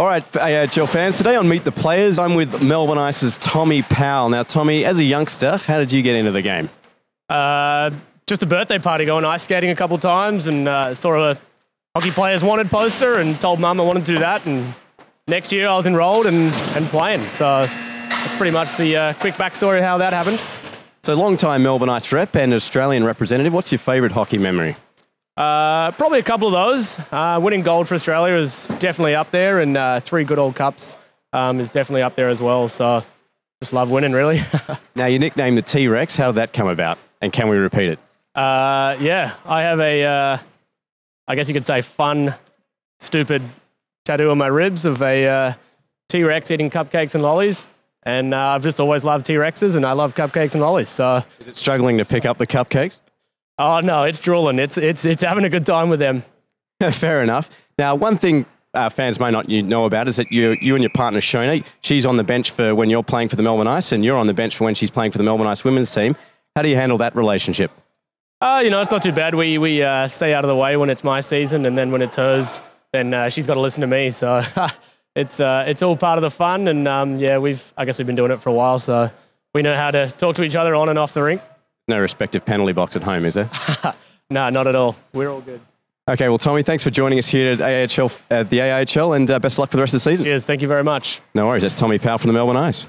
All right, AIHL fans, today on Meet the Players, I'm with Melbourne Ice's Tommy Powell. Now, Tommy, as a youngster, how did you get into the game? Uh, just a birthday party going ice skating a couple times and uh, saw a hockey players wanted poster and told mum I wanted to do that. And next year I was enrolled and, and playing. So that's pretty much the uh, quick backstory of how that happened. So, long-time Melbourne Ice rep and Australian representative. What's your favourite hockey memory? Uh, probably a couple of those. Uh, winning gold for Australia is definitely up there, and uh, three Goodall Cups um, is definitely up there as well. So just love winning, really. Now, you nicknamed the T-Rex. How did that come about? And can we repeat it? Uh, yeah, I have a, uh, I guess you could say, fun, stupid tattoo on my ribs of a uh, T-Rex eating cupcakes and lollies. And uh, I've just always loved T-Rexes, and I love cupcakes and lollies. So, Is it struggling to pick up the cupcakes? Oh no, it's drooling. It's it's it's having a good time with them. Fair enough. Now, one thing uh, fans may not know about is that you, you and your partner Shona, she's on the bench for when you're playing for the Melbourne Ice, and you're on the bench for when she's playing for the Melbourne Ice women's team. How do you handle that relationship? Uh, you know, it's not too bad. We we uh, stay out of the way when it's my season, and then when it's hers, then uh, she's got to listen to me. So it's uh, it's all part of the fun, and um, yeah, we've I guess we've been doing it for a while, so we know how to talk to each other on and off the rink. No respective penalty box at home, is there? No, not at all. We're all good. okay, well, Tommy, thanks for joining us here at AIHL, at the AIHL, and uh, best of luck for the rest of the season. Cheers. Thank you very much. No worries. That's Tommy Powell from the Melbourne Ice.